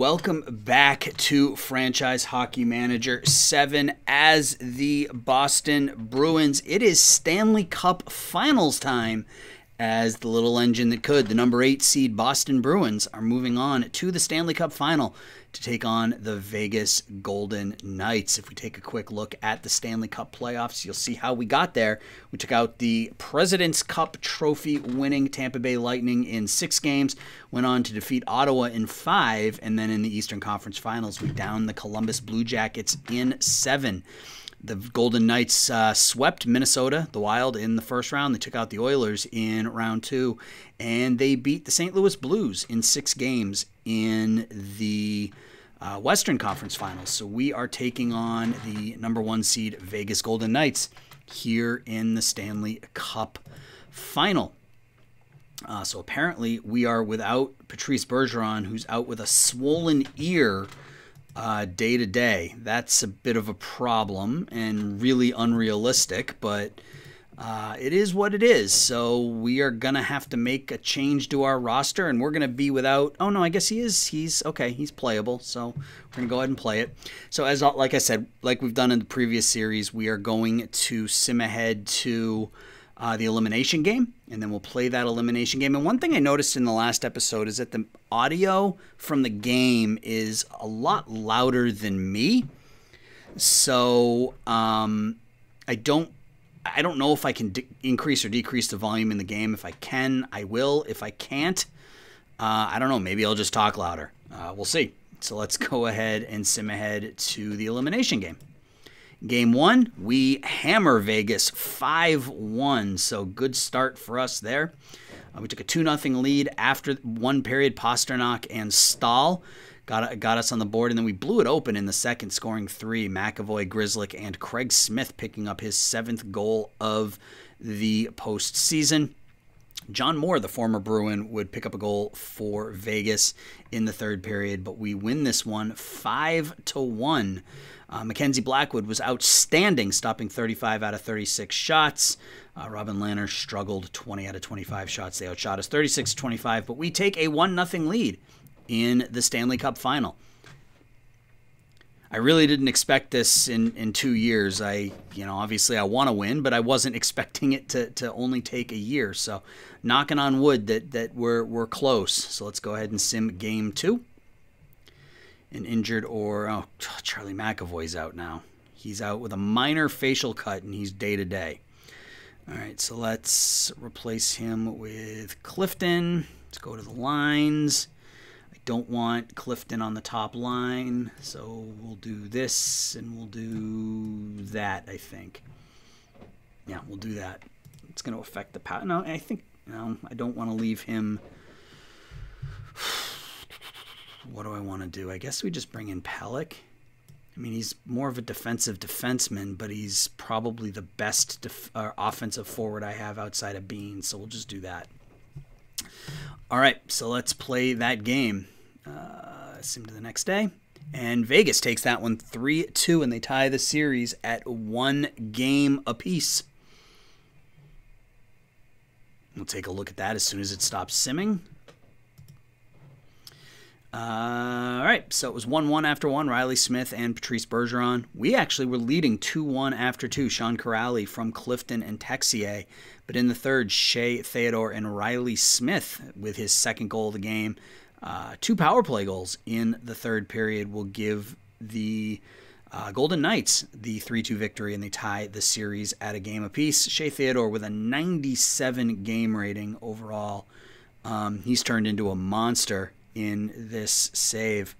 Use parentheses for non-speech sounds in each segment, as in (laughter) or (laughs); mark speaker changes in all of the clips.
Speaker 1: welcome back to Franchise Hockey Manager 7 as the Boston Bruins. It is Stanley Cup Finals time as the little engine that could. The number 8 seed Boston Bruins are moving on to the Stanley Cup Final to take on the Vegas Golden Knights. If we take a quick look at the Stanley Cup playoffs, you'll see how we got there. We took out the President's Cup trophy winning Tampa Bay Lightning in six games, went on to defeat Ottawa in five, and then in the Eastern Conference Finals, we downed the Columbus Blue Jackets in seven. The Golden Knights uh, swept Minnesota, the Wild, in the first round. They took out the Oilers in round two, and they beat the St. Louis Blues in six games in the uh, Western Conference Finals. So we are taking on the number one seed Vegas Golden Knights here in the Stanley Cup Final. Uh, so apparently we are without Patrice Bergeron, who's out with a swollen ear uh, day to day. That's a bit of a problem and really unrealistic, but uh, it is what it is. So we are gonna have to make a change to our roster, and we're gonna be without. Oh no, I guess he is. He's okay. He's playable. So we're gonna go ahead and play it. So as like I said, like we've done in the previous series, we are going to sim ahead to uh, the elimination game, and then we'll play that elimination game. And one thing I noticed in the last episode is that the audio from the game is a lot louder than me. So um, I don't. I don't know if I can increase or decrease the volume in the game. If I can, I will. If I can't, uh, I don't know. Maybe I'll just talk louder. Uh, we'll see. So let's go ahead and sim ahead to the elimination game. Game one, we hammer Vegas 5 1. So good start for us there. Uh, we took a 2 0 lead after one period. Pastrnak and Staal got, got us on the board, and then we blew it open in the second, scoring three. McAvoy, Grzelcyk, and Craig Smith picking up his seventh goal of the postseason. John Moore, the former Bruin, would pick up a goal for Vegas in the third period, but we win this one five to one. Uh, Mackenzie Blackwood was outstanding, stopping 35 out of 36 shots. Uh, Robin Lehner struggled 20 out of 25 shots. They outshot us 36 25, but we take a 1 0 lead in the Stanley Cup final. I really didn't expect this in, in two years. I, you know, obviously I want to win, but I wasn't (laughs) expecting it to, to only take a year. So, knocking on wood that, that we're, we're close. So, let's go ahead and sim game two an injured or oh Charlie McAvoy's out now. He's out with a minor facial cut and he's day to day. All right, so let's replace him with Clifton. Let's go to the lines. I don't want Clifton on the top line, so we'll do this and we'll do that, I think. Yeah, we'll do that. It's going to affect the power. No, I think, no, I don't want to leave him what do I want to do? I guess we just bring in Pelech. I mean, he's more of a defensive defenseman, but he's probably the best uh, offensive forward I have outside of Bean, so we'll just do that. All right, so let's play that game. Uh, sim to the next day. And Vegas takes that one 3 2, and they tie the series at one game apiece. We'll take a look at that as soon as it stops simming. All right, so it was 1 1 after one. Reilly Smith and Patrice Bergeron. We actually were leading 2 1 after two. Sean Kuraly from Clifton and Texier. But in the third, Shea Theodore and Reilly Smith with his second goal of the game. Uh, two power play goals in the third period will give the uh, Golden Knights the 3 2 victory, and they tie the series at a game apiece. Shea Theodore with a 97 game rating overall. Um, he's turned into a monster in this save.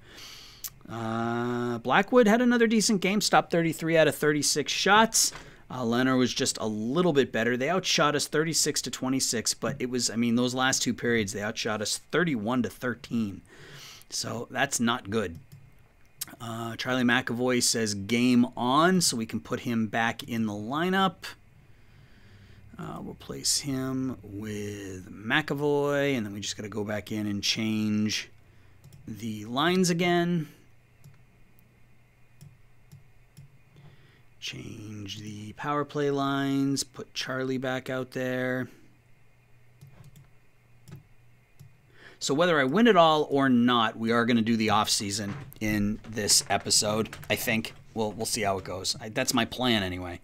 Speaker 1: Uh, Blackwood had another decent game, stopped 33 out of 36 shots. Uh, Lehner was just a little bit better. They outshot us 36 to 26, but it was, I mean, those last two periods, they outshot us 31 to 13. So that's not good. Uh, Charlie McAvoy says game on, so we can put him back in the lineup. Uh, we'll place him with McAvoy, and then we just got to go back in and change the lines again. Change the power play lines, put Charlie back out there. So whether I win it all or not, we are going to do the off season in this episode. I think we'll we'll see how it goes. I, that's my plan anyway.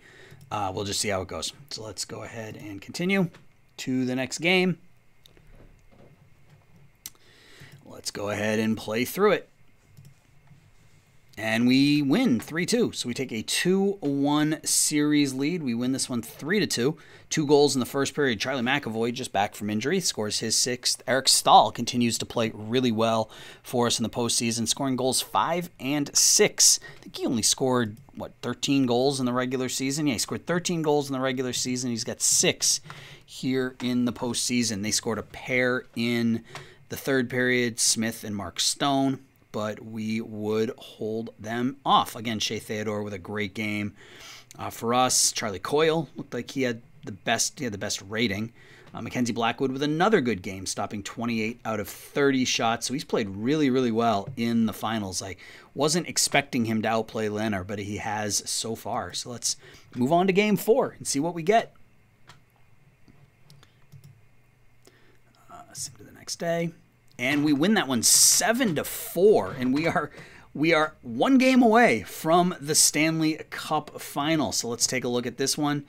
Speaker 1: Uh, we'll just see how it goes. So let's go ahead and continue to the next game. Let's go ahead and play through it. And we win 3 2. So we take a 2 1 series lead. We win this one 3 2. Two goals in the first period. Charlie McAvoy, just back from injury, scores his sixth. Eric Staal continues to play really well for us in the postseason, scoring goals 5 and 6. I think he only scored, what, 13 goals in the regular season? Yeah, he scored 13 goals in the regular season. He's got six here in the postseason. They scored a pair in the third period, Smith and Mark Stone but we would hold them off. Again, Shea Theodore with a great game. Uh, for us, Charlie Coyle looked like he had the best, he had the best rating. Uh, Mackenzie Blackwood with another good game, stopping 28 out of 30 shots. So he's played really, really well in the finals. I wasn't expecting him to outplay Leonard, but he has so far. So let's move on to game four and see what we get. Uh, to the next day and we win that one seven to four, and we are we are one game away from the Stanley Cup final. So let's take a look at this one.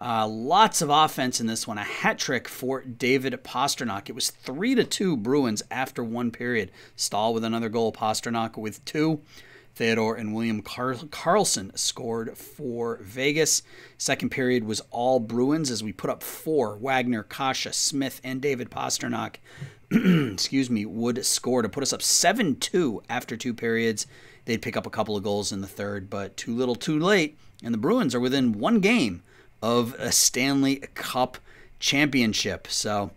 Speaker 1: Uh, lots of offense in this one. A hat trick for David Pastrnak. It was three to two Bruins after one period. Staal with another goal. Pastrnak with two. Theodore and William Car- Karlsson scored for Vegas. Second period was all Bruins as we put up four. Wagner, Kase, Smith, and David Pastrnak (clears throat) excuse me, would score to put us up 7 2 after two periods. They'd pick up a couple of goals in the third, but too little too late. And the Bruins are within one game of a Stanley Cup championship. So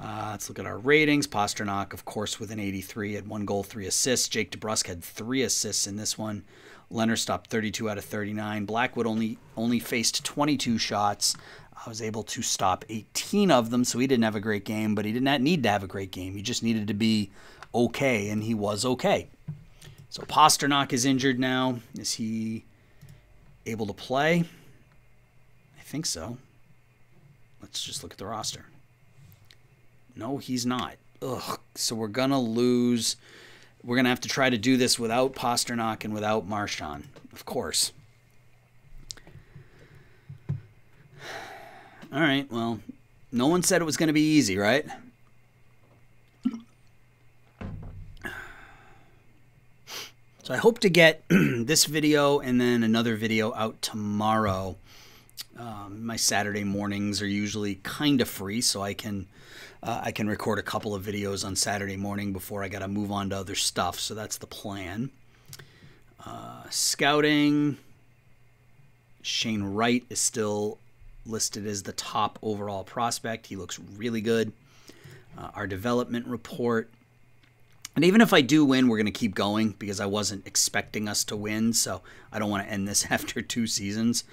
Speaker 1: uh, let's look at our ratings. Pastrnak, of course, with an 83, had one goal, three assists. Jake DeBrusk had three assists in this one. Leonard stopped 32 out of 39. Blackwood only only faced 22 shots. I was able to stop 18 of them, so he didn't have a great game, but he did not need to have a great game. He just needed to be okay, and he was okay. So Pastrnak is injured now. Is he able to play? I think so. Let's just look at the roster. No, he's not. Ugh. So we're going to lose. We're going to have to try to do this without Pastrnak and without Marchand, of course. All right, well, no one said it was going to be easy, right? So I hope to get (clears throat) this video and then another video out tomorrow. Um, my Saturday mornings are usually kind of free, so I can uh, I can record a couple of videos on Saturday morning before I got to move on to other stuff. So that's the plan. Uh, scouting. Shane Wright is still listed as the top overall prospect. He looks really good. Uh, our development report. And even if I do win, we're going to keep going because I wasn't expecting us to win. So I don't want to end this (laughs) after two seasons.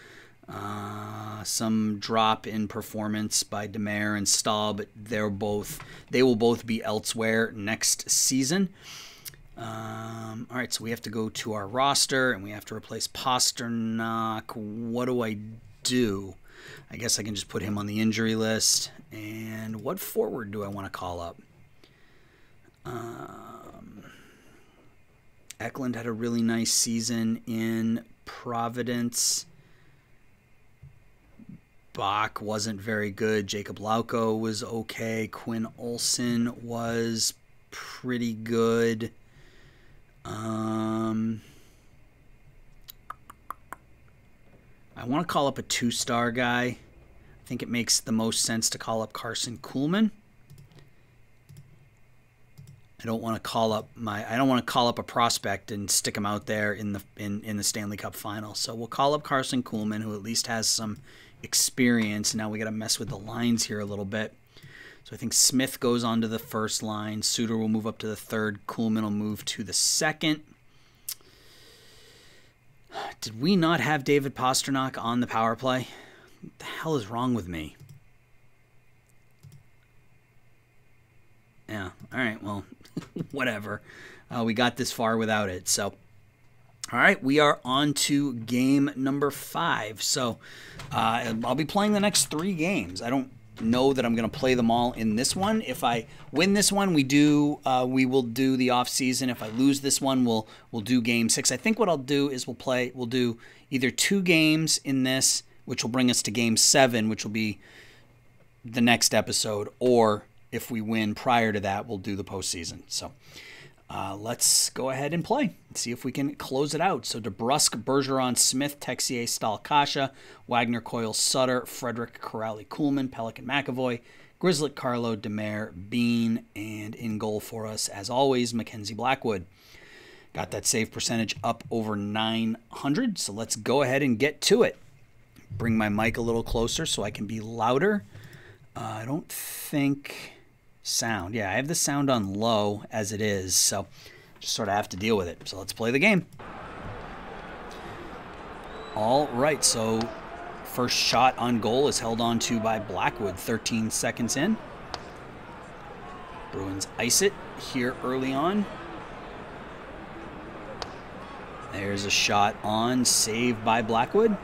Speaker 1: Uh, some drop in performance by Demare and Staal, but they're both they will both be elsewhere next season. Um, all right, so we have to go to our roster and we have to replace Pastrnak. What do I do? I guess I can just put him on the injury list. And what forward do I want to call up? Um, Eklund had a really nice season in Providence. Bach wasn't very good. Jacob Lauko was okay. Quinn Olson was pretty good. Um, I want to call up a two star guy. I think it makes the most sense to call up Karson Kuhlman. I don't want to call up my I don't want to call up a prospect and stick him out there in the in, in the Stanley Cup final. So we'll call up Karson Kuhlman, who at least has some experience. Now we got to mess with the lines here a little bit. So I think Smith goes on to the first line. Suter will move up to the third. Kuhlman will move to the second. Did we not have David Pastrnak on the power play? What the hell is wrong with me? Yeah, all right, well, (laughs) whatever. Uh, we got this far without it. So, all right, we are on to game number five. So, uh, I'll be playing the next three games. I don't know that I'm going to play them all in this one. If I win this one, we do uh, we will do the off season. If I lose this one, we'll we'll do game six. I think what I'll do is we'll play we'll do either two games in this, which will bring us to game seven, which will be the next episode, or if we win prior to that, we'll do the postseason. So. Uh, let's go ahead and play see if we can close it out. So DeBrusk, Bergeron, Smith, Texier, Staal, Kase, Wagner, Coyle, Sutter, Frederic, Kuraly, Kuhlman, Pelech, McAvoy, Grzelcyk, Carlo, Demare, Bean, and in goal for us, as always, Mackenzie Blackwood. Got that save percentage up over 900, so let's go ahead and get to it. Bring my mic a little closer so I can be louder. Uh, I don't think sound. Yeah, I have the sound on low as it is, so just sort of have to deal with it. So let's play the game. All right, so first shot on goal is held on to by Blackwood 13 seconds in. Bruins ice it here early on. There's a shot on, saved by Blackwood.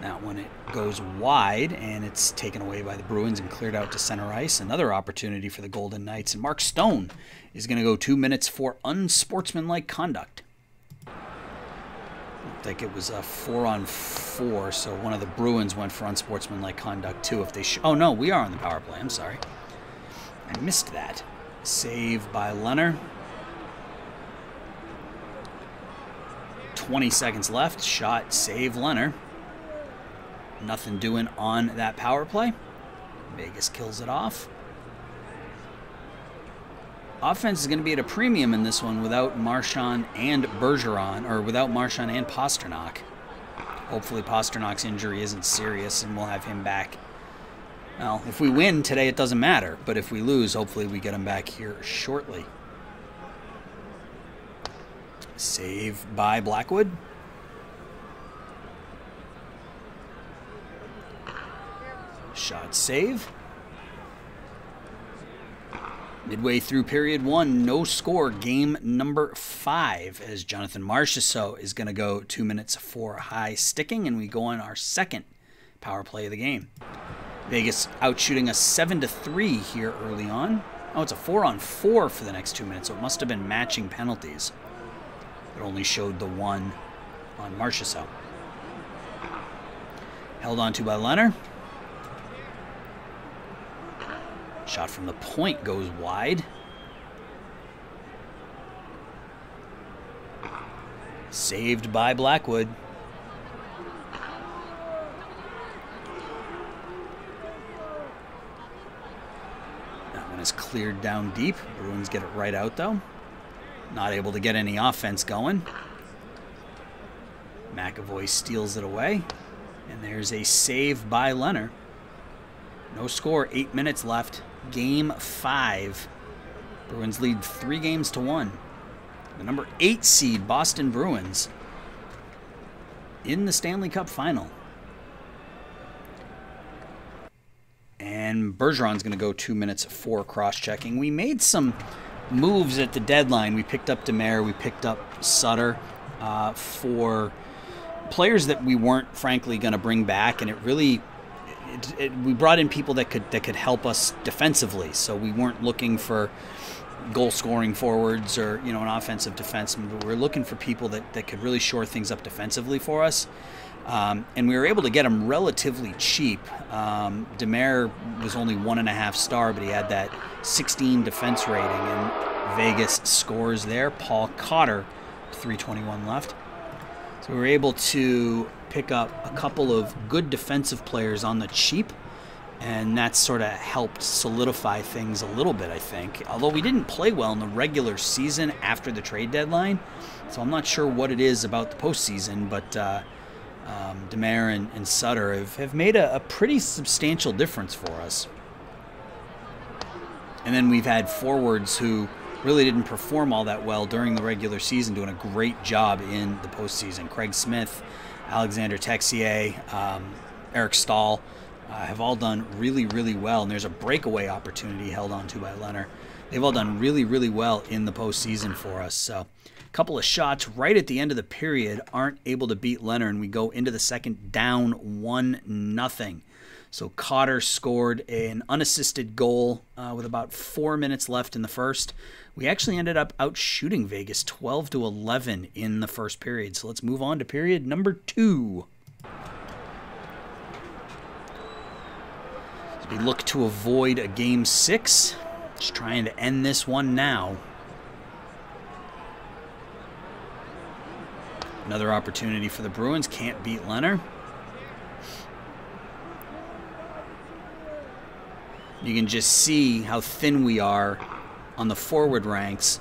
Speaker 1: Now, when it goes wide and it's taken away by the Bruins and cleared out to center ice, another opportunity for the Golden Knights. And Mark Stone is going to go two minutes for unsportsmanlike conduct. Looked like it was a four on four, so one of the Bruins went for unsportsmanlike conduct too. If they, oh no, we are on the power play. I'm sorry, I missed that. Save by Leonard. 20 seconds left. Shot, save Leonard. Nothing doing on that power play. Vegas kills it off. Offense is going to be at a premium in this one without Marchand and Bergeron, or without Marchand and Pastrnak. Hopefully Pastrnak's injury isn't serious and we'll have him back. Well, if we win today, it doesn't matter. But if we lose, hopefully we get him back here shortly. Save by Blackwood. Shot save. Midway through period one, no score, game number five, as Jonathan Marchessault is going to go two minutes for high sticking, and we go on our second power play of the game. Vegas out shooting a 7 to 3 here early on. Oh, it's a 4 on 4 for the next two minutes, so it must have been matching penalties. It only showed the one on Marchessault. Held on to by Leonard. Shot from the point goes wide. Saved by Blackwood. That one is cleared down deep. Bruins get it right out though. Not able to get any offense going. McAvoy steals it away. And there's a save by Leonard. No score, eight minutes left. Game five. Bruins lead three games to one. The number eight seed Boston Bruins in the Stanley Cup final. And Bergeron's going to go two minutes for cross checking. We made some moves at the deadline. We picked up Demare, we picked up Sutter uh, for players that we weren't, frankly, going to bring back, and it really it, it, we brought in people that could that could help us defensively. So we weren't looking for goal scoring forwards or you know an offensive defenseman, but we are looking for people that, that could really shore things up defensively for us. Um, and we were able to get him relatively cheap. Um, Demare was only one and a half star, but he had that 16 defense rating, and Vegas scores there. Paul Cotter, 321 left. So we were able to pick up a couple of good defensive players on the cheap, and that sort of helped solidify things a little bit, I think. Although we didn't play well in the regular season after the trade deadline, so I'm not sure what it is about the postseason, but uh, um, Demare and, and, Sutter have, have made a, a pretty substantial difference for us. And then we've had forwards who really didn't perform all that well during the regular season, doing a great job in the postseason. Craig Smith Alexander Texier, um, Eric Staal uh, have all done really, really well. And there's a breakaway opportunity held on to by Leonard. They've all done really, really well in the postseason for us. So A couple of shots right at the end of the period aren't able to beat Leonard, and we go into the second down one nothing. So Cotter scored an unassisted goal uh, with about four minutes left in the first. We actually ended up out shooting Vegas 12 to 11 in the first period. So let's move on to period number two. As we look to avoid a game six, just trying to end this one now. Another opportunity for the Bruins. Can't beat Leonard. You can just see how thin we are on the forward ranks,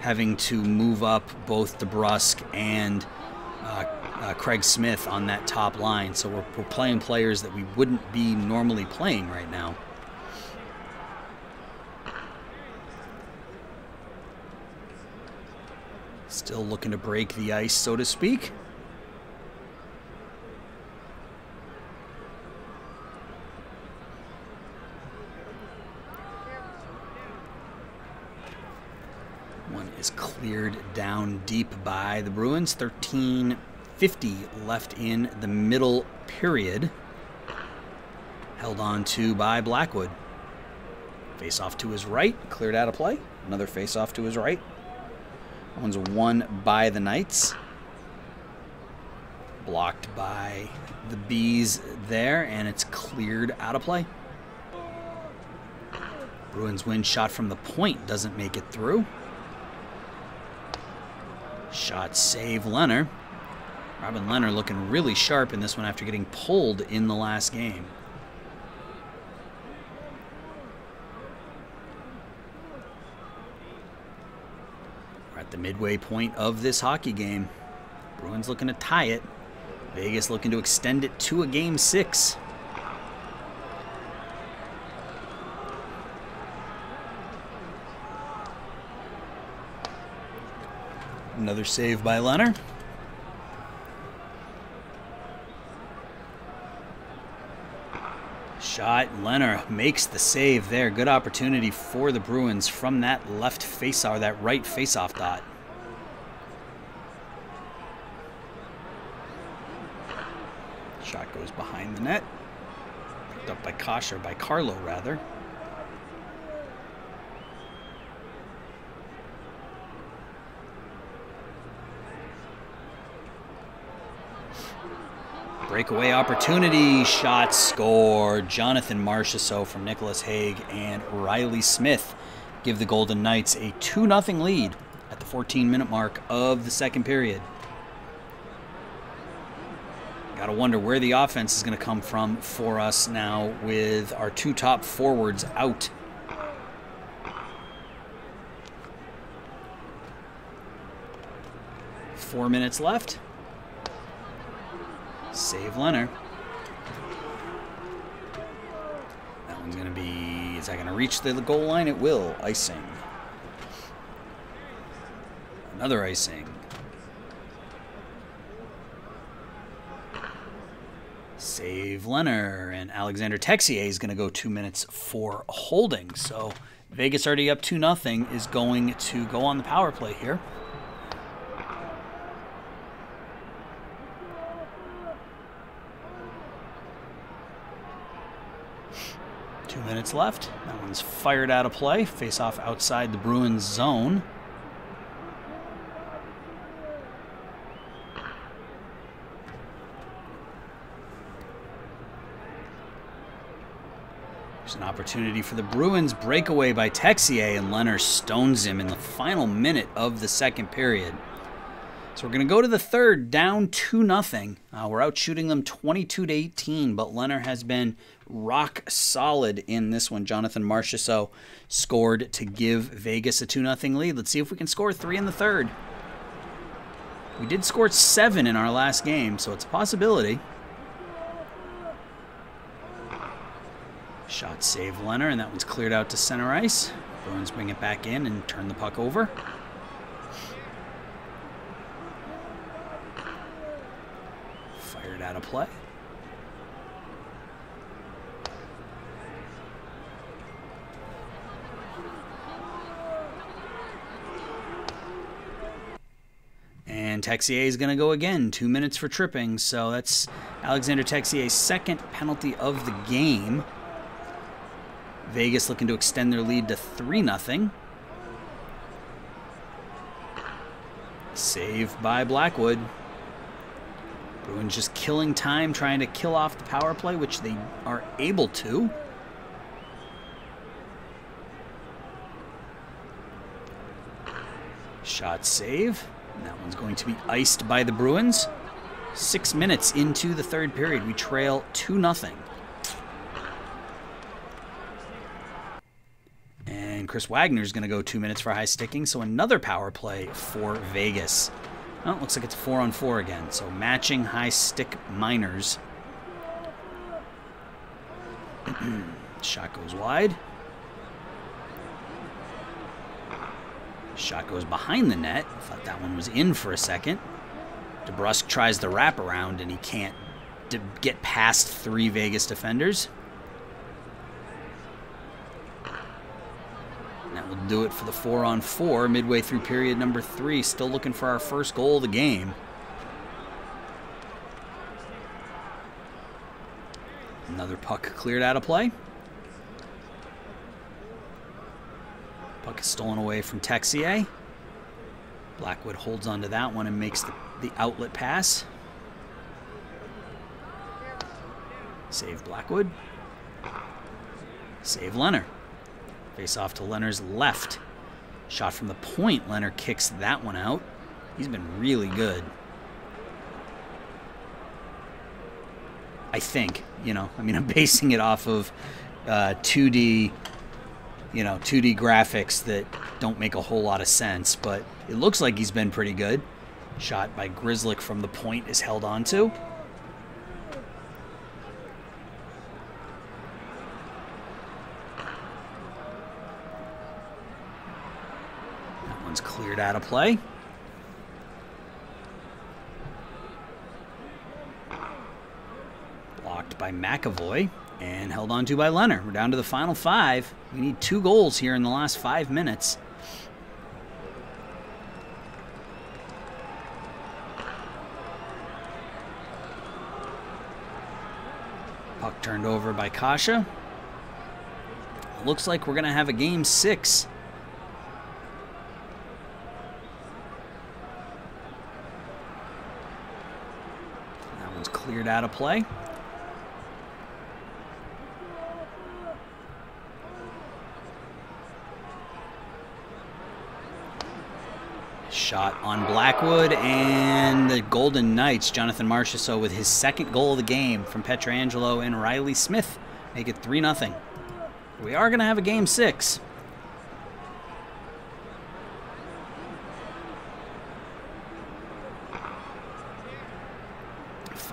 Speaker 1: having to move up both DeBrusk and uh, uh, Craig Smith on that top line. So we're, we're playing players that we wouldn't be normally playing right now. Still looking to break the ice, so to speak. One is cleared down deep by the Bruins. 13.50 left in the middle period. Held on to by Blackwood. Face off to his right, cleared out of play. Another face off to his right. One's won by the Knights. Blocked by the Bees there, and it's cleared out of play. Bruins win shot from the point doesn't make it through. Shot save Leonard. Robin Leonard looking really sharp in this one after getting pulled in the last game. We're at the midway point of this hockey game. Bruins looking to tie it. Vegas looking to extend it to a game six. Another save by Leonard. Shot. Leonard makes the save there. Good opportunity for the Bruins from that left faceoff, or that right faceoff dot. Shot goes behind the net. Picked up by Kosh, or by Carlo, rather. Breakaway opportunity, shot scored. Jonathan Marchessault from Nicolas Hague and Reilly Smith give the Golden Knights a 2 0 lead at the 14 minute mark of the second period. Got to wonder where the offense is going to come from for us now with our two top forwards out. Four minutes left. Save Leonard. That one's going to be... Is that going to reach the goal line? It will. Icing. Another icing. Save Leonard. And Alexander Texier is going to go two minutes for holding. So Vegas already up 2 nothing is going to go on the power play here. Minutes left. That one's fired out of play. Face off outside the Bruins zone. There's an opportunity for the Bruins. Breakaway by Texier, and Leonard stones him in the final minute of the second period. So we're going to go to the third, down 2 nothing. Uh, we're out shooting them 22 to 18, but Leonard has been rock solid in this one. Jonathan Marchessault scored to give Vegas a 2 0 lead. Let's see if we can score three in the third. We did score seven in our last game, so it's a possibility. Shot save Leonard, and that one's cleared out to center ice. Bruins bring it back in and turn the puck over. Fired out of play. And Texier is going to go again. Two minutes for tripping. So that's Alexander Texier's second penalty of the game. Vegas looking to extend their lead to 3 0. Save by Blackwood. Bruins just killing time, trying to kill off the power play, which they are able to. Shot save. That one's going to be iced by the Bruins. Six minutes into the third period, we trail 2 0. And Chris Wagner is going to go two minutes for high sticking, so another power play for Vegas. It looks like it's four on four again, so matching high stick minors. (clears throat) Shot goes wide. Shot goes behind the net. Thought that one was in for a second. DeBrusk tries the wraparound and he can't get past three Vegas defenders. Do it for the four on four midway through period number three. Still looking for our first goal of the game. Another puck cleared out of play. Puck is stolen away from Texier. Blackwood holds onto that one and makes the, the outlet pass. Save Blackwood. Save Leonard. Face off to Leonard's left. Shot from the point. Leonard kicks that one out. He's been really good. I think, you know, I mean, I'm (laughs) basing it off of uh, 2D you know, 2D graphics that don't make a whole lot of sense, but it looks like he's been pretty good. Shot by Grzelcyk from the point is held onto. That out of play. Blocked by McAvoy. And held on to by Leonard. We're down to the final five. We need two goals here in the last five minutes. Puck turned over by Kase. Looks like we're going to have a game six. Cleared out of play. shot on Blackwood and the Golden Knights. Jonathan Marchessault with his second goal of the game from Pietrangelo and Reilly Smith make it 3 0. We are going to have a game six.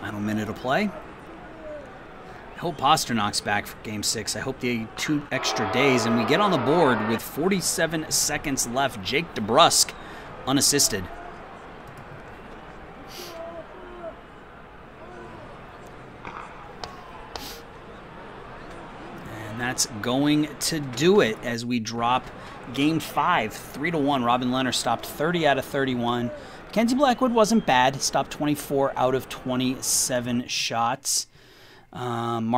Speaker 1: Final of play. I hope Pastrnak's back for game six. I hope the two extra days, and we get on the board with 47 seconds left. Jake DeBrusk unassisted. And that's going to do it as we drop game five, three to one. Robin Leonard stopped 30 out of 31. Kenzie Blackwood wasn't bad. Stopped 24 out of 27 shots. Um,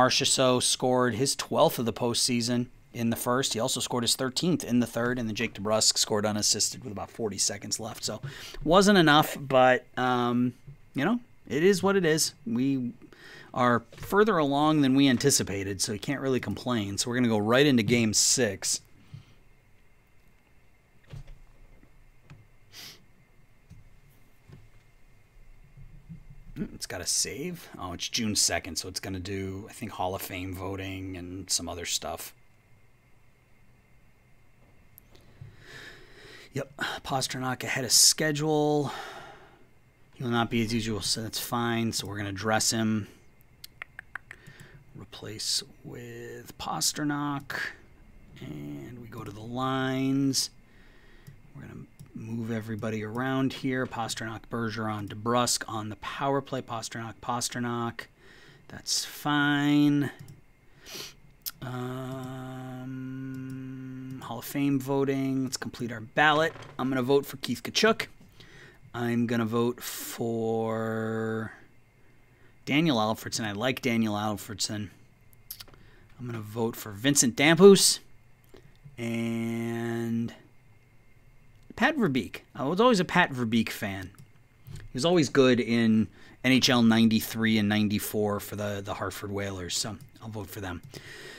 Speaker 1: scored his 12th of the postseason in the first. He also scored his 13th in the third, and then Jake DeBrusk scored unassisted with about 40 seconds left. So wasn't enough, but um, you know it is what it is. We are further along than we anticipated, so you can't really complain. So we're gonna go right into Game Six. Mm, it's got a save. Oh, it's June 2nd, so it's going to do, I think, Hall of Fame voting and some other stuff. Yep, Pastrnak ahead of schedule. He will not be as usual, so that's fine. So we're going to dress him. Replace with Pastrnak. And we go to the lines. Move everybody around here. Pastrnak, Bergeron, DeBrusk on the power play. Pastrnak, Pastrnak. That's fine. Um, Hall of Fame voting. Let's complete our ballot. I'm going to vote for Keith Tkachuk. I'm going to vote for Daniel Alfredsson. I like Daniel Alfredsson. I'm going to vote for Vincent Damphousse and Pat Verbeek. I was always a Pat Verbeek fan. He was always good in NHL 93 and 94 for the, the Hartford Whalers, so I'll vote for them.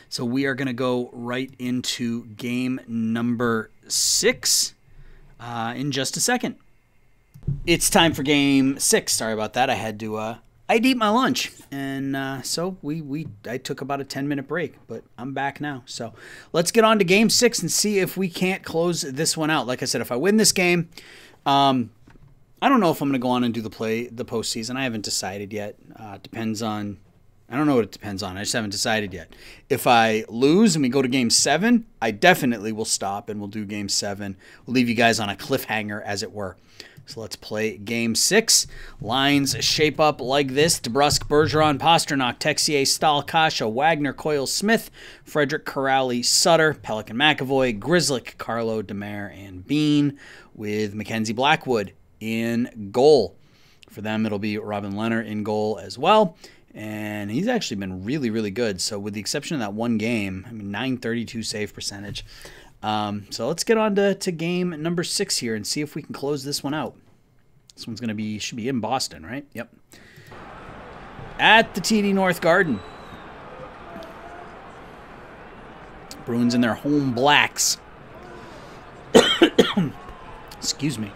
Speaker 1: So we are going to go right into game number six uh, in just a second. It's time for game six. Sorry about that. I had to uh, I'd eat my lunch, and uh, so we we I took about a ten minute break, but I'm back now. So let's get on to Game Six and see if we can't close this one out. Like I said, if I win this game, um, I don't know if I'm going to go on and do the play the postseason. I haven't decided yet. Uh, depends on. I don't know what it depends on. I just haven't decided yet. If I lose and we go to game seven, I definitely will stop and we'll do game seven. We'll leave you guys on a cliffhanger, as it were. So let's play game six. Lines shape up like this DeBrusk, Bergeron, Pastrnak, Texier, Staal, Kase, Wagner, Coyle, Smith, Frederic, Kuraly, Sutter, Pelech, McAvoy, Grzelcyk, Carlo, Demare, and Bean with Mackenzie Blackwood in goal. For them, it'll be Robin Lehner in goal as well. And he's actually been really, really good. So, with the exception of that one game, I mean, 932 save percentage. Um, so let's get on to, to game number six here and see if we can close this one out. This one's going to be, should be in Boston, right? Yep. At the TD North Garden. Bruins in their home blacks. (coughs) Excuse me.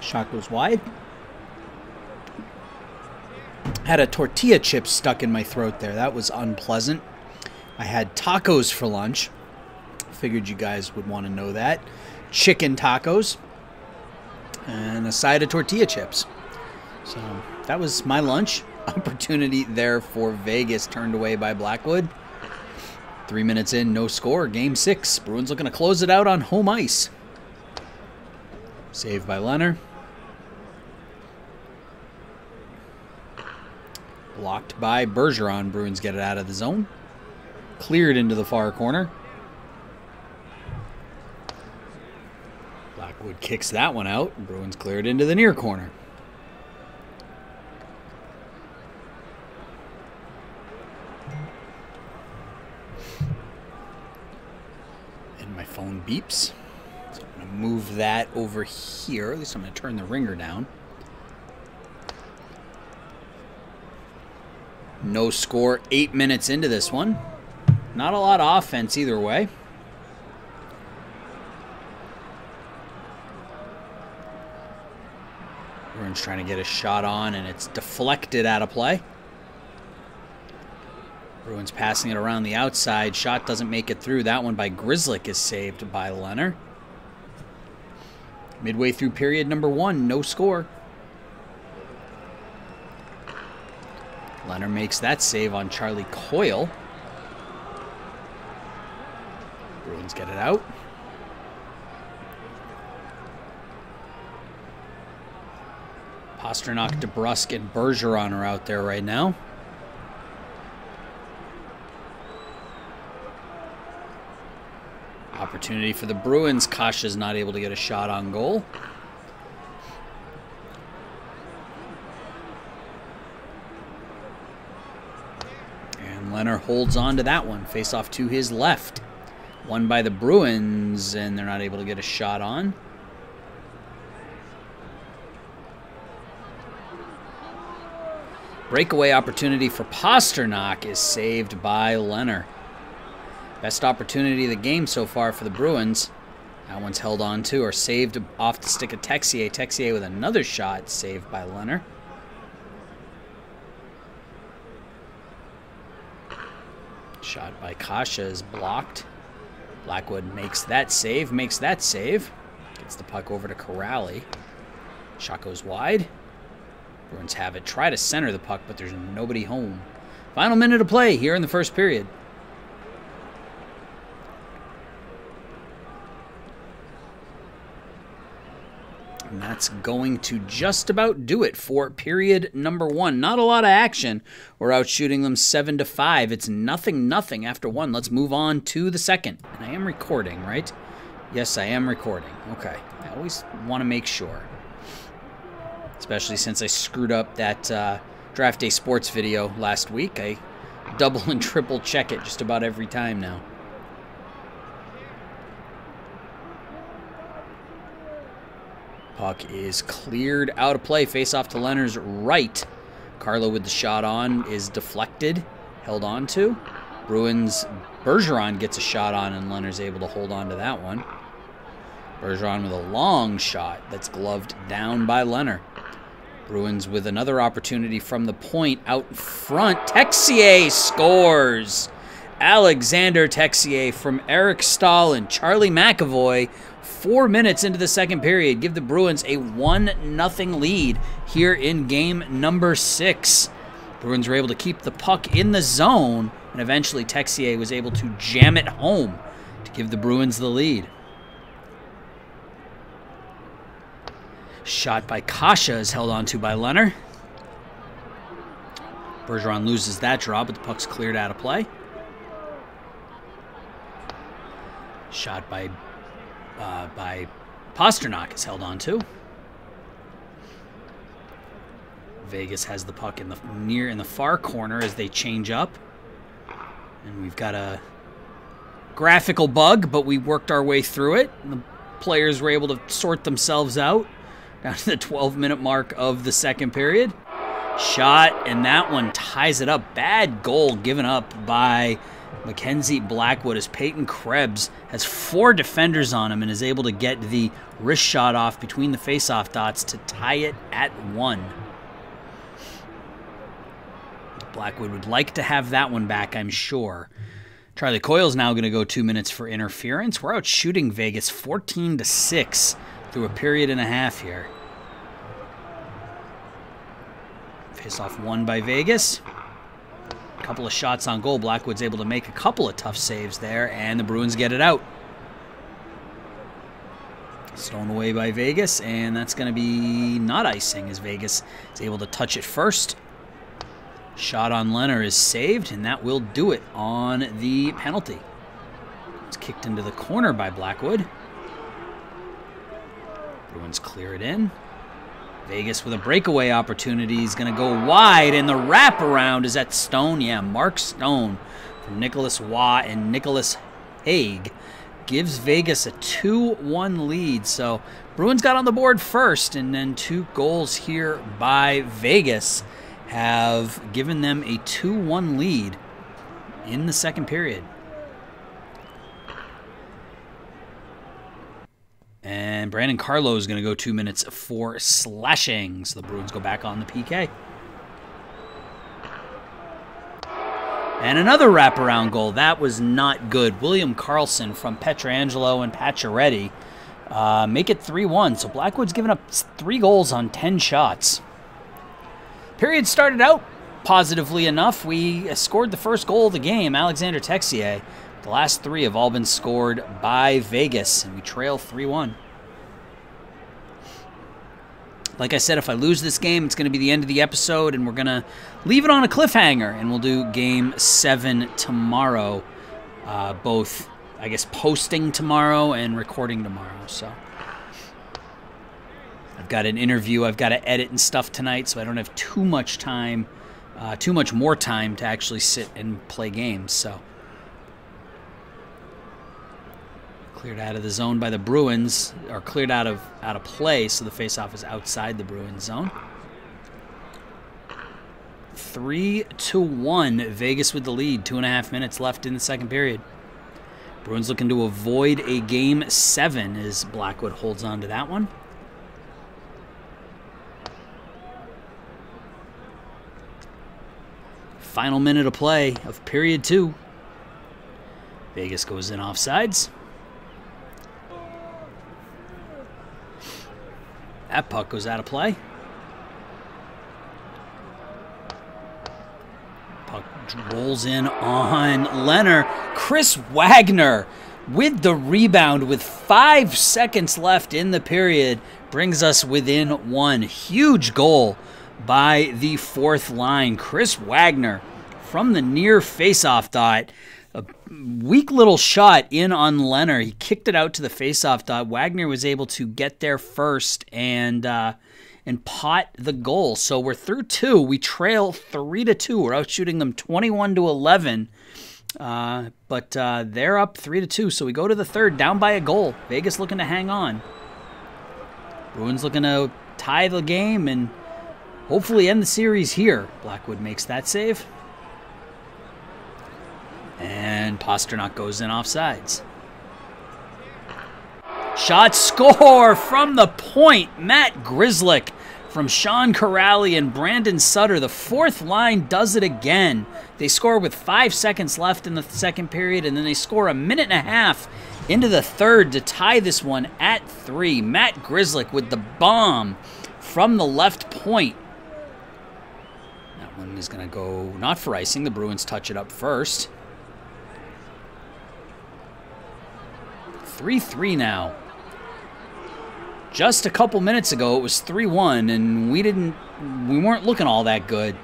Speaker 1: Shot goes wide. Had a tortilla chip stuck in my throat there. That was unpleasant. I had tacos for lunch. Figured you guys would want to know that. Chicken tacos and a side of tortilla chips. So that was my lunch. (laughs) Opportunity there for Vegas, turned away by Blackwood. Three minutes in, no score. Game six. Bruins looking to close it out on home ice. Saved by Leonard. Blocked by Bergeron. Bruins get it out of the zone. Cleared into the far corner. Blackwood kicks that one out. Bruins cleared into the near corner. And my phone beeps. So I'm going to move that over here. At least I'm going to turn the ringer down. No score eight minutes into this one. Not a lot of offense either way. Bruins trying to get a shot on, and it's deflected out of play. Bruins passing it around the outside. Shot doesn't make it through. That one by Grzelcyk is saved by Leonard. Midway through period number one, no score. Leonard makes that save on Charlie Coyle. Bruins get it out. Pastrnak, DeBrusk, and Bergeron are out there right now. Opportunity for the Bruins. Kase's not able to get a shot on goal. And Lehner holds on to that one. Face off to his left. One by the Bruins, and they're not able to get a shot on. Breakaway opportunity for Pastrnak is saved by Lehner. Best opportunity of the game so far for the Bruins. That one's held on to or saved off the stick of Texier. Texier with another shot saved by Lehner. Shot by Kase is blocked. Blackwood makes that save, makes that save. Gets the puck over to Kuraly. Shot goes wide. Bruins have it. Try to center the puck, but there's nobody home. Final minute of play here in the first period. And that's going to just about do it for period number one. Not a lot of action. We're out shooting them seven to five. It's nothing, nothing after one. Let's move on to the second. And I am recording, right? Yes, I am recording. Okay. I always want to make sure. Especially since I screwed up that uh, draft day sports video last week. I double (laughs) and triple check it just about every time now. Puck is cleared out of play. Face off to Leonard's right. Carlo with the shot on is deflected, held on to. Bruins Bergeron gets a shot on, and Leonard's able to hold on to that one. Bergeron with a long shot that's gloved down by Leonard. Bruins with another opportunity from the point out front. Texier scores. Alexander Texier from Eric Staal and Charlie McAvoy four minutes into the second period give the Bruins a 1 0 lead here in game number six. Bruins were able to keep the puck in the zone, and eventually Texier was able to jam it home to give the Bruins the lead. Shot by Kase is held onto by Leonard. Bergeron loses that draw, but the puck's cleared out of play. Shot by uh, by Pastrnak is held on to. Vegas has the puck in the near in the far corner as they change up. And we've got a graphical bug, but we worked our way through it. The players were able to sort themselves out to the 12 minute mark of the second period. Shot, and that one ties it up. Bad goal given up by Mackenzie Blackwood as Peyton Krebs has four defenders on him and is able to get the wrist shot off between the face-off dots to tie it at one. Blackwood would like to have that one back, I'm sure. Charlie Coyle's now going to go two minutes for interference. We're out shooting Vegas 14 to 6 through a period and a half here. Face off one by Vegas A couple of shots on goal. Blackwood's able to make a couple of tough saves there, and the Bruins get it out. Stolen away by Vegas, and that's going to be not icing as Vegas is able to touch it first. Shot on Leonard is saved, and that will do it on the penalty. It's kicked into the corner by Blackwood. Bruins clear it in. Vegas with a breakaway opportunity is going to go wide, and the wraparound is at Stone. Yeah, Mark Stone from Nicolas Roy and Nicolas Hague gives Vegas a 2 1 lead. So Bruins got on the board first, and then two goals here by Vegas have given them a 2 1 lead in the second period. And Brandon Carlo is going to go two minutes for slashing. So the Bruins go back on the PK. And another wraparound goal. That was not good. William Karlsson from Pietrangelo and Pacioretty uh, make it 3 1. So Blackwood's given up three goals on 10 shots. Period started out positively enough. We scored the first goal of the game, Alexander Texier. The last three have all been scored by Vegas, and we trail 3 1. Like I said, if I lose this game, it's going to be the end of the episode, and we're going to leave it on a cliffhanger, and we'll do game seven tomorrow. Uh, both, I guess, posting tomorrow and recording tomorrow. So I've got an interview I've got to edit and stuff tonight, so I don't have too much time, uh, too much more time to actually sit and play games. So. Cleared out of the zone by the Bruins, or cleared out of out of play, so the faceoff is outside the Bruins zone. Three to one, Vegas with the lead. Two and a half minutes left in the second period. Bruins looking to avoid a game seven as Blackwood holds on to that one. Final minute of play of period two. Vegas goes in offsides. That puck goes out of play. Puck rolls in on Leonard. Chris Wagner with the rebound with five seconds left in the period brings us within one. Huge goal by the fourth line. Chris Wagner from the near faceoff dot a weak little shot in on Leonard. He kicked it out to the faceoff dot. Wagner was able to get there first and uh, and pot the goal. So we're through two. We trail three to two. We're out shooting them 21 to 11. Uh, but uh, they're up three to two. So we go to the third, down by a goal. Vegas looking to hang on. Bruins looking to tie the game and hopefully end the series here. Blackwood makes that save. And Pastrnak goes in offsides. Shot score from the point. Matt Grzelcyk from Sean Kuraly and Brandon Sutter. The fourth line does it again. They score with five seconds left in the second period, and then they score a minute and a half into the third to tie this one at three. Matt Grzelcyk with the bomb from the left point. That one is going to go not for icing. The Bruins touch it up first. 3 3 now. Just a couple minutes ago, it was 3 1, and we didn't, we weren't looking all that good.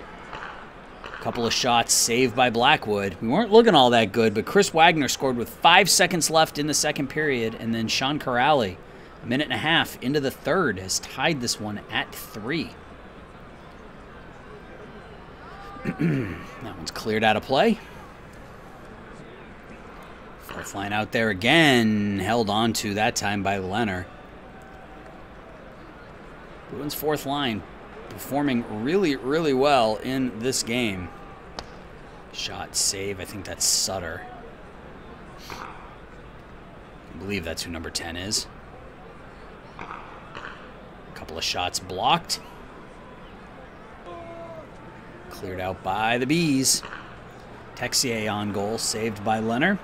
Speaker 1: A couple of shots saved by Blackwood. We weren't looking all that good, but Chris Wagner scored with five seconds left in the second period, and then Sean Kuraly, a minute and a half into the third, has tied this one at three. (clears throat) that one's cleared out of play. Fourth line out there again, held on to that time by Leonard. Bruins fourth line performing really, really well in this game. Shot save, I think that's Sutter. I believe that's who number 10 is. A couple of shots blocked. Cleared out by the Bees. Texier on goal, saved by Leonard.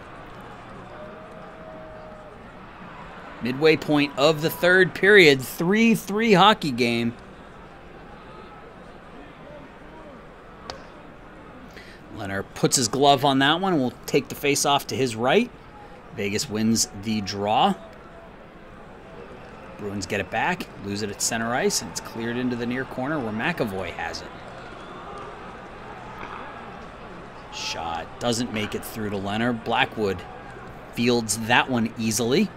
Speaker 1: Midway point of the third period, 3 3 hockey game. Leonard puts his glove on that one and will take the face off to his right. Vegas wins the draw. Bruins get it back, lose it at center ice, and it's cleared into the near corner where McAvoy has it. Shot doesn't make it through to Leonard. Blackwood fields that one easily.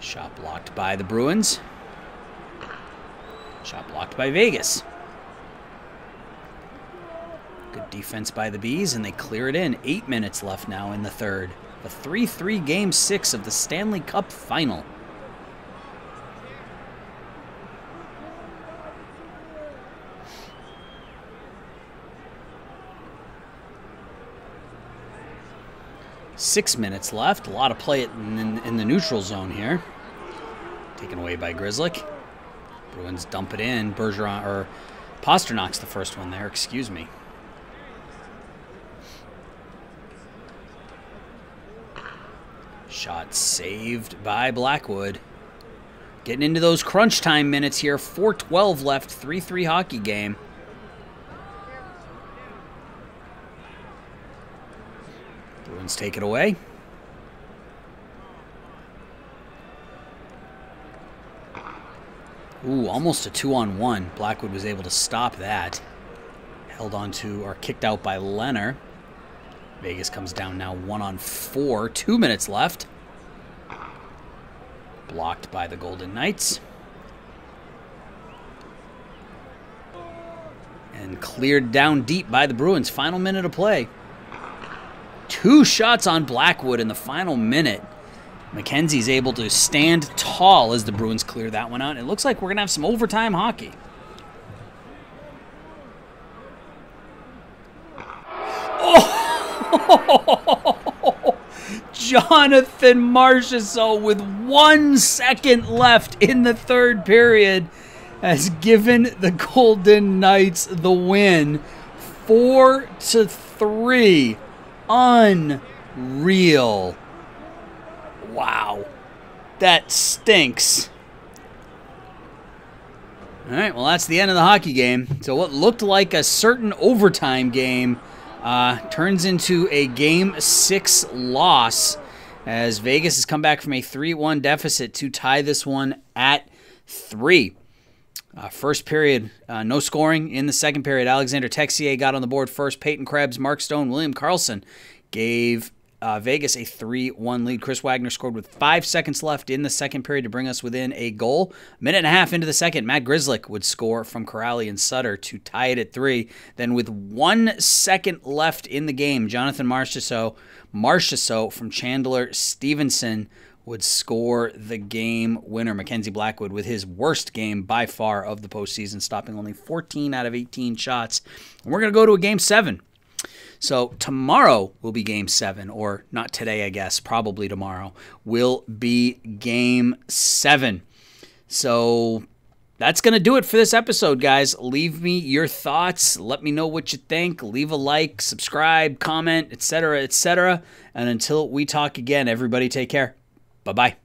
Speaker 1: Shot blocked by the Bruins. Shot blocked by Vegas. Good defense by the Bees, and they clear it in. Eight minutes left now in the third. The 3 3 game six of the Stanley Cup final. Six minutes left. A lot of play in, in, in the neutral zone here. Taken away by Grzelcyk. Bruins dump it in. Bergeron or Pastrnak's the first one there. Excuse me. Shot saved by Blackwood. Getting into those crunch time minutes here. 4:12 left. 3-3 hockey game. Bruins take it away. Ooh, almost a two on one. Blackwood was able to stop that. Held on to or kicked out by Leonard. Vegas comes down now one on four. Two minutes left. Blocked by the Golden Knights. And cleared down deep by the Bruins. Final minute of play. Two shots on Blackwood in the final minute. Mackenzie's able to stand tall as the Bruins clear that one out. It looks like we're going to have some overtime hockey. Oh! (laughs) Jonathan Marchessault with one second left in the third period has given the Golden Knights the win. Four to three. Unreal. Wow. That stinks. All right, well, that's the end of the hockey game. So, what looked like a certain overtime game uh, turns into a game six loss as Vegas has come back from a 3 1 deficit to tie this one at three. Uh, first period, uh, no scoring. In the second period, Alexander Texier got on the board first. Peyton Krebs, Mark Stone, William Karlsson gave uh, Vegas a 3 1 lead. Chris Wagner scored with five seconds left in the second period to bring us within a goal. A minute and a half into the second, Matt Grzelcyk would score from Kuraly and Sutter to tie it at three. Then, with one second left in the game, Jonathan Marchessault, Marchessault from Chandler Stephenson would score the game winner. Mackenzie Blackwood with his worst game by far of the postseason, stopping only 14 out of 18 shots. And we're going to go to a game seven. So tomorrow will be game seven, or not today, I guess, probably tomorrow, will be game seven. So that's going to do it for this episode, guys. Leave me your thoughts. Let me know what you think. Leave a like, subscribe, comment, etc., etc. And until we talk again, everybody take care. Bye bye.